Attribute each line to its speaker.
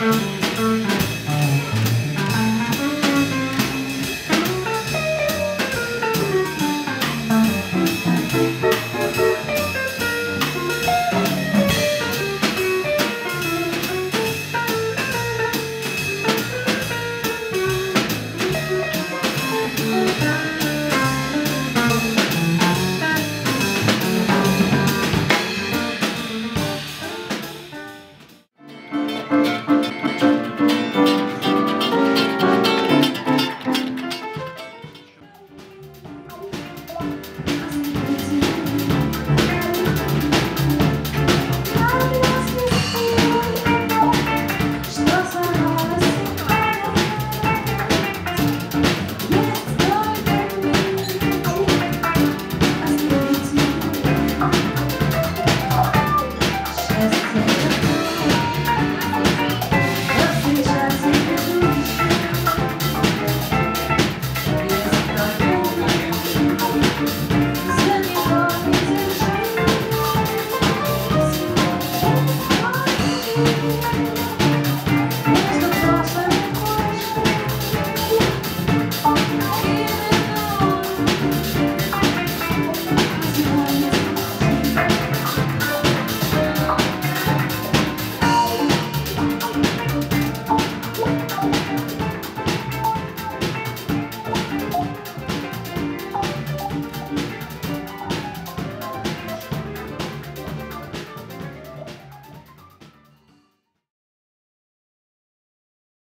Speaker 1: Thank you.
Speaker 2: Música